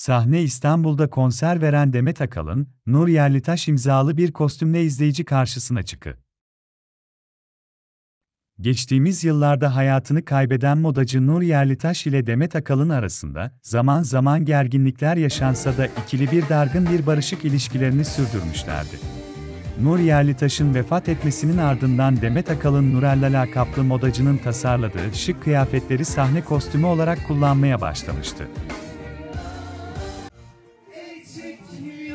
Sahne İstanbul'da konser veren Demet Akalın, Nur Yerlitaş imzalı bir kostümle izleyici karşısına çıkı. Geçtiğimiz yıllarda hayatını kaybeden modacı Nur Yerlitaş ile Demet Akalın arasında zaman zaman gerginlikler yaşansa da ikili bir dargın bir barışık ilişkilerini sürdürmüşlerdi. Nur Yerlitaş'ın vefat etmesinin ardından Demet Akalın Nurella lakaplı modacının tasarladığı şık kıyafetleri sahne kostümü olarak kullanmaya başlamıştı. Thank you.